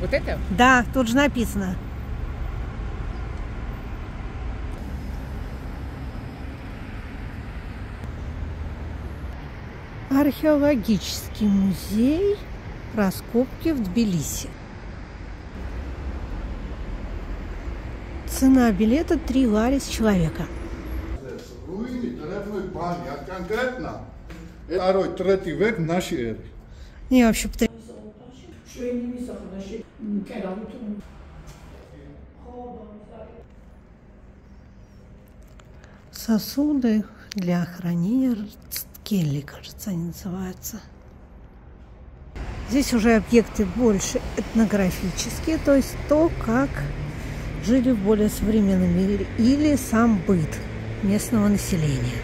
Вот это? Да, тут же написано. Археологический музей раскопки в Тбилиси. Цена билета 3 лари с человека. А конкретно второй, третий век нашей эры. Не, вообще, شوی نمیسا خداشی کلامیتون Сосуды для хранения келли, кажется, они называются. Здесь уже объекты больше этнографические, то есть то, как жили в более современном мире или сам быт местного населения.